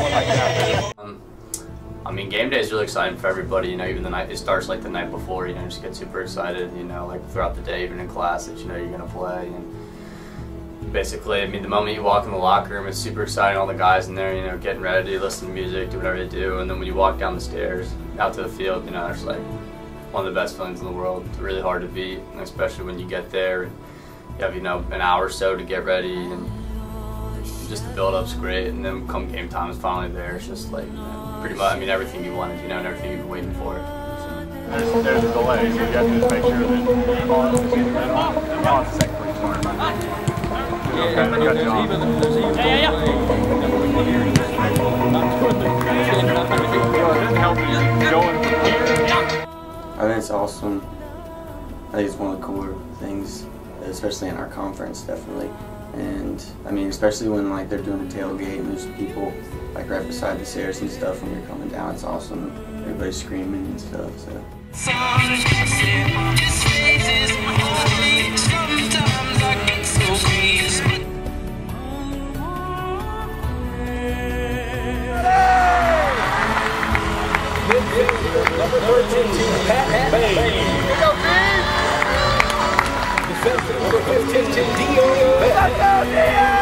like that. Um, I mean, game day is really exciting for everybody. You know, even the night it starts like the night before. You know, just get super excited. You know, like throughout the day, even in class, that you know you're gonna play. And basically, I mean, the moment you walk in the locker room, it's super exciting. All the guys in there, you know, getting ready, listening to music, do whatever they do. And then when you walk down the stairs out to the field, you know, it's like one of the best feelings in the world. It's really hard to beat, especially when you get there. And you have you know an hour or so to get ready and just the build up's great, and then come game time is finally there. It's just like you know, pretty much, I mean, everything you wanted, you know, and everything you've been waiting for. So. There's, there's a delay, so you have to just make sure that you're on the seat right on. And on second place. Okay, I got you on. Yeah, yeah, Does this help you going from here? I think it's awesome. I think it's one of the cooler things, especially in our conference, definitely. And I mean, especially when like they're doing a tailgate and there's people like right beside the stairs and stuff when you're coming down. It's awesome. Everybody's screaming and stuff. So. Number 13, Pat Bain. Number 15, Dio Beck.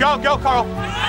go, go, Carl.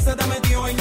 se te metió en